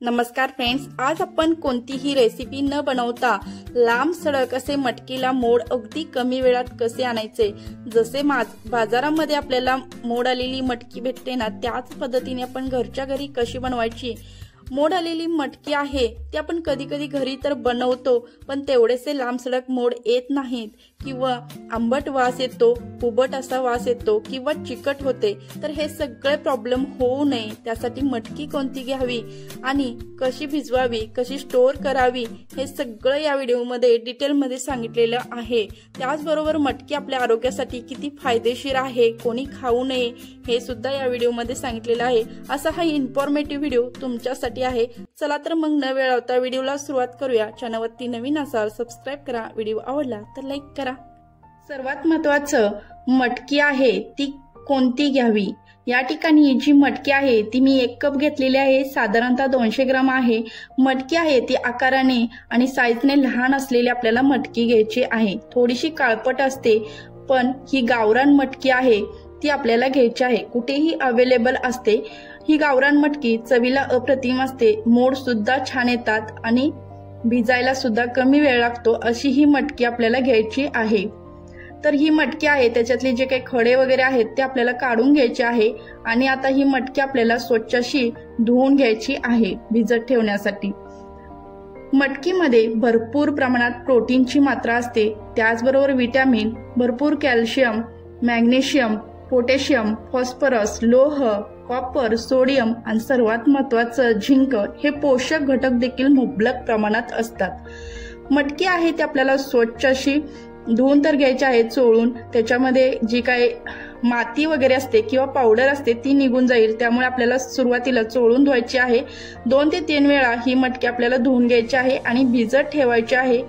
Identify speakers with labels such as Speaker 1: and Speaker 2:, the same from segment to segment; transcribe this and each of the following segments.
Speaker 1: नमस्कार फ्रेंड्स आज आपण कोणतीही रेसिपी न बनवता लांब सडक असे मटकीला मोड अगदी कमी वेळात कसे आणायचे? जसे बाजारामध्ये आपल्याला मोड आलेली मटकी भेटते ना त्याच पद्धतीने आपण घरच्या घरी कशी बनवायची? मोड आलेली मटकी आहे ती आपण कधी कधी घरी तर बनवतो पण तेवढेसे लांब सडक मोड येत नाहीत. किंवा आंबट वास येतो कुबट असा वास येतो किंवा चिकट होते तर हे सगळे प्रॉब्लेम होऊ नये. त्यासाठी मटकी कोणती घ्यावी आणि कशी भिजवावी कशी स्टोअर करावी हे सगळं या व्हिडिओमध्ये डिटेलमध्ये सांगितलेलं आहे. त्याचबरोबर मटकी आपल्या आरोग्यासाठी किती फायदेशीर आहे कोणी खाऊ नये हे सुद्धा या व्हिडिओमध्ये सांगितलेलं आहे. असा हा इन्फॉर्मेटिव्ह व्हिडिओ तुमच्यासाठी आहे. चला तर मग न वेळ लावता व्हिडिओला सुरुवात करूया. चॅनलवरती नवीन असाल सबस्क्राईब करा. व्हिडिओ आवडला तर लाईक करा. सर्वात महत्वाचं मटकी आहे ती कोणती घ्यावी? या ठिकाणी जी मटकी आहे ती मी एक कप घेतलेली आहे. साधारणतः दोनशे ग्राम आहे. मटकी आहे ती आकाराने आणि साईजने लहान असलेली आपल्याला मटकी घ्यायची आहे. थोडीशी काळपट असते पण ही गावरान मटकी आहे ती आपल्याला घ्यायची आहे. कुठेही अवेलेबल असते ही गावरान मटकी चवीला अप्रतिम असते. मोड सुद्धा छान येतात आणि भिजायला सुद्धा कमी वेळ लागतो अशी ही मटकी आपल्याला घ्यायची आहे. तर ही मटकी आहे त्याच्यातले जे काही खडे वगैरे आहेत ते आपल्याला काढून घ्यायचे आहे आणि आता ही मटकी आपल्याला स्वच्छ अशी धुवून घ्यायची आहे भिजत ठेवण्यासाठी. मटकीमध्ये भरपूर प्रमाणात प्रोटीनची मात्रा असते त्याचबरोबर विटॅमिन भरपूर कॅल्शियम मॅग्नेशियम पोटॅशियम फॉस्फरस लोह कॉपर सोडियम आणि सर्वात महत्वाचं झिंक हे पोषक घटक देखील मुबलक प्रमाणात असतात. मटकी आहे ती आपल्याला स्वच्छ अशी धुवून तर घ्यायचे आहे चोळून. त्याच्यामध्ये जी काय माती वगैरे असते किंवा पावडर असते ती निघून जाईल. त्यामुळे आपल्याला सुरुवातीला चोळून धुवायची आहे. दोन ते तीन वेळा ही मटकी आपल्याला धुवून घ्यायची आहे आणि भिजत ठेवायची आहे.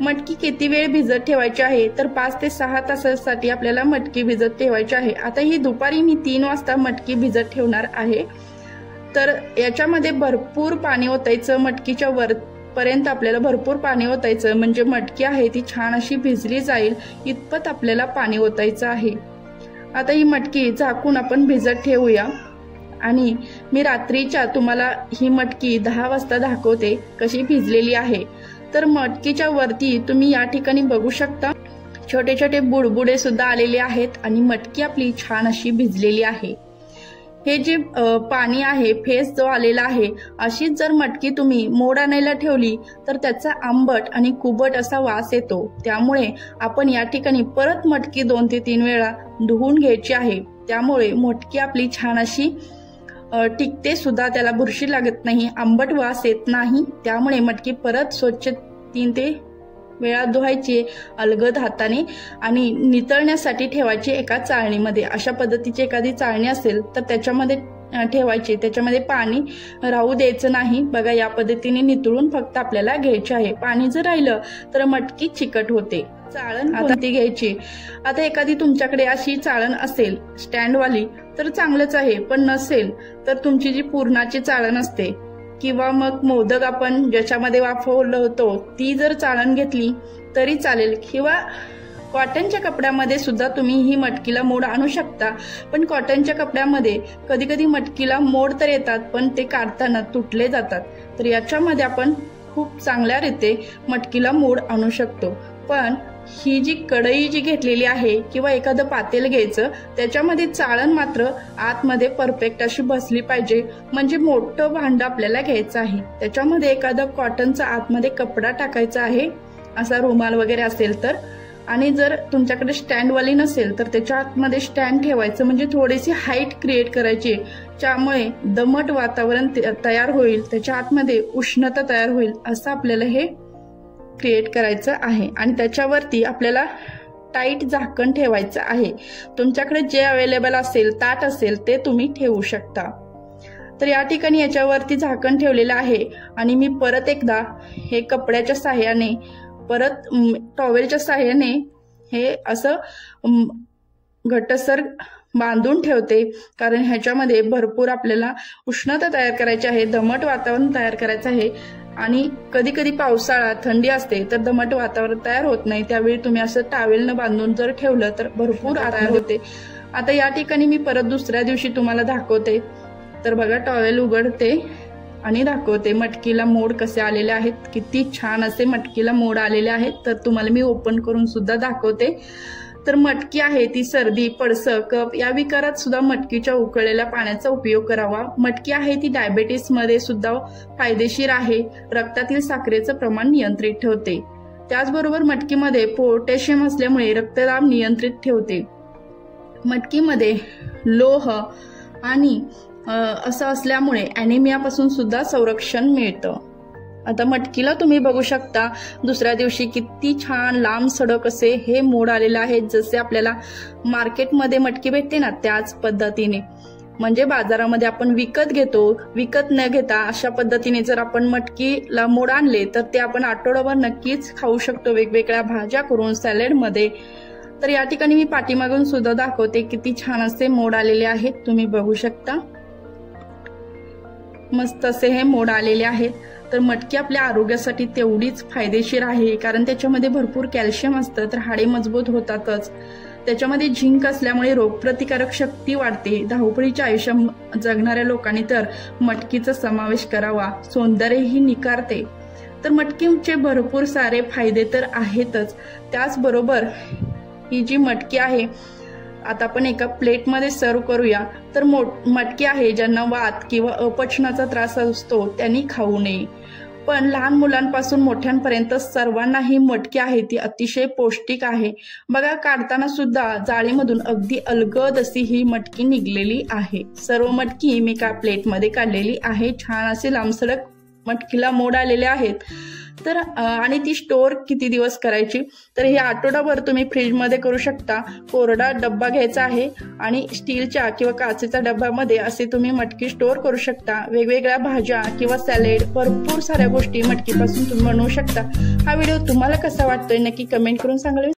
Speaker 1: मटकी किती वेळ भिजत ठेवायची आहे? तर पाच ते सहा तासासाठी आपल्याला मटकी भिजत ठेवायची आहे. आता ही दुपारी मी तीन वाजता मटकी भिजत ठेवणार आहे. तर याच्यामध्ये भरपूर पाणी ओतायचं. मटकीच्या वर पर्यंत आपल्याला भरपूर पाणी ओतायचं. म्हणजे मटकी आहे ती छान अशी भिजली जाईल इतपत आपल्याला पाणी ओतायचं आहे. आता ही मटकी झाकून आपण भिजत ठेवूया. आणि मी रात्रीच्या तुम्हाला ही मटकी दहा वाजता दाखवते कशी भिजलेली आहे. तर मटकीच्या वरती तुम्ही या ठिकाणी बघू शकता छोटे छोटे बुडबुडे सुद्धा आलेले आहेत आणि मटकी आपली छान अशी भिजलेली आहे. हे जे पाणी आहे फेस जो आलेला आहे अशीच जर मटकी तुम्ही मोड आणायला ठेवली तर त्याचा आंबट आणि कुबट असा वास येतो. त्यामुळे आपण या ठिकाणी परत मटकी दोन ते तीन वेळा धुवून घ्यायची आहे. त्यामुळे मटकी आपली छान अशी टिकते सुद्धा त्याला बुरशी लागत नाही आंबट वास येत नाही. त्यामुळे मटकी परत स्वच्छ तीन ते वेळा धुवायची अलगद हाताने आणि नितळण्यासाठी ठेवायची एका चाळणीमध्ये. अशा पद्धतीची एखादी चाळणी असेल तर त्याच्यामध्ये ठेवायची. त्याच्यामध्ये पाणी राहू द्यायचं नाही. बघा या पद्धतीने नितळून फक्त आपल्याला घ्यायचे आहे. पाणी जर राहिलं तर मटकी चिकट होते. चाळण आता ती घ्यायची? आता एखादी तुमच्याकडे अशी चाळण असेल स्टँडवाली तर चांगलंच आहे. पण नसेल तर तुमची जी पूर्णाची चाळण असते किंवा मग मोदक आपण ज्याच्यामध्ये वाफवलं होतो ती जर चाळण घेतली तरी चालेल. किंवा कॉटनच्या कपड्यामध्ये सुद्धा तुम्ही ही मटकीला मोड आणू शकता. पण कॉटनच्या कपड्यामध्ये कधी कधी मटकीला मोड तर येतात पण ते काढताना तुटले जातात. तर याच्यामध्ये आपण खूप चांगल्या रीते मटकीला मोड आणू शकतो. पण ही जी कढई जी घेतलेली आहे किंवा एखादं पातेल घ्यायचं त्याच्यामध्ये चाळण मात्र आतमध्ये परफेक्ट अशी बसली पाहिजे. म्हणजे मोठं भांड आपल्याला घ्यायचं आहे. त्याच्यामध्ये एखादं कॉटनचा आतमध्ये कपडा टाकायचा आहे असा रुमाल वगैरे असेल तर. आणि जर तुमच्याकडे स्टँडवाली नसेल तर त्याच्या आतमध्ये स्टँड ठेवायचं. म्हणजे थोडीशी हाईट क्रिएट करायची त्यामुळे दमट वातावरण तयार होईल त्याच्या आतमध्ये उष्णता तयार होईल असं आपल्याला हे क्रिएट करायचं आहे. आणि त्याच्यावरती आपल्याला टाईट झाकण ठेवायचं आहे. तुमच्याकडे जे अवेलेबल असेल ताट असेल ते तुम्ही ठेवू शकता. तर या ठिकाणी याच्यावरती झाकण ठेवलेलं आहे. आणि मी परत एकदा हे कपड्याच्या साह्याने परत टॉवेलच्या साह्याने हे असं घटसर बांधून ठेवते. कारण ह्याच्यामध्ये भरपूर आपल्याला उष्णता तयार करायची आहे दमट वातावरण तयार करायचं आहे. आणि कधी कधी पावसाळा थंडी असते तर दमट वातावरण तयार होत नाही. त्यावेळी तुम्ही असं टावेलनं बांधून जर ठेवलं तर भरपूर तयार होते. आता या ठिकाणी मी परत दुसऱ्या दिवशी तुम्हाला दाखवते. तर बघा टॉवेल उघडते आणि दाखवते. मटकीला मोड कसे आलेले आहेत किती छान असे मटकीला मोड आलेले आहेत. तर तुम्हाला मी ओपन करून सुद्धा दाखवते. तर मटकी आहे ती सर्दी पडसं कप या विकारात सुद्धा मटकीच्या उकळलेल्या पाण्याचा उपयोग करावा. मटकी आहे ती डायबेटीसमध्ये सुद्धा फायदेशीर आहे. रक्तातील साखरेचं प्रमाण नियंत्रित ठेवते. त्याचबरोबर मटकीमध्ये पोटॅशियम असल्यामुळे रक्तदाब नियंत्रित ठेवते. मटकीमध्ये लोह आणि असं असल्यामुळे अॅनिमियापासून सुद्धा संरक्षण मिळतं. आता मटकीला तुम्ही बघू शकता दुसऱ्या दिवशी किती छान लांब सडक असे हे मोड आलेले आहेत जसे आपल्याला मार्केटमध्ये मटकी भेटते ना त्याच पद्धतीने. म्हणजे बाजारामध्ये आपण विकत घेतो विकत न घेता अशा पद्धतीने जर आपण मटकीला मोड आणले तर ते आपण आठवडाभर नक्कीच खाऊ शकतो वेगवेगळ्या भाज्या करून सॅलेडमध्ये. तर या ठिकाणी मी पाठीमागून सुद्धा दाखवते किती छान असे मोड आलेले आहेत तुम्ही बघू शकता. मस्त असे हे मोड आलेले आहेत. तर मटकी आपल्या आरोग्यासाठी तेवढीच फायदेशीर आहे कारण त्याच्यामध्ये भरपूर कॅल्शियम असतं तर हाडे मजबूत होतातच. त्याच्यामध्ये झिंक असल्यामुळे रोगप्रतिकारक शक्ती वाढते. धावपळीच्या आयुष्या जगणाऱ्या लोकांनी तर मटकीचा समावेश करावा सौंदर्यही निकारते तर मटकीचे भरपूर सारे फायदे तर आहेतच. त्याचबरोबर ही जी मटकी आहे आता आपण एका प्लेटमध्ये सर्व करूया. तर मटकी आहे ज्यांना वात किंवा अपचनाचा त्रास असतो त्यांनी खाऊ नये. पण लहान मुलांपासून मोठ्यांपर्यंत सर्वांना ही मटकी आहे ती अतिशय पौष्टिक आहे. बघा काढताना सुद्धा जाळीमधून अगदी अलगद अशी ही मटकी निघलेली आहे. सर्व मटकी मी का प्लेटमध्ये काढलेली आहे. छान असे लांबसडक मटकीला मोड आलेले आहेत. तर आणि ती स्टोअर किती दिवस करायची? तर हे आठवडाभर तुम्ही फ्रीजमध्ये करू शकता. कोरडा डब्बा घ्यायचा आहे आणि स्टीलच्या किंवा काचेच्या डब्यामध्ये असे तुम्ही मटकी स्टोअर करू शकता. वेगवेगळ्या भाज्या किंवा सॅलेड भरपूर साऱ्या गोष्टी मटकीपासून तुम्ही बनवू शकता. हा व्हिडिओ तुम्हाला कसा वाटतोय? नक्की कमेंट करून सांगाल.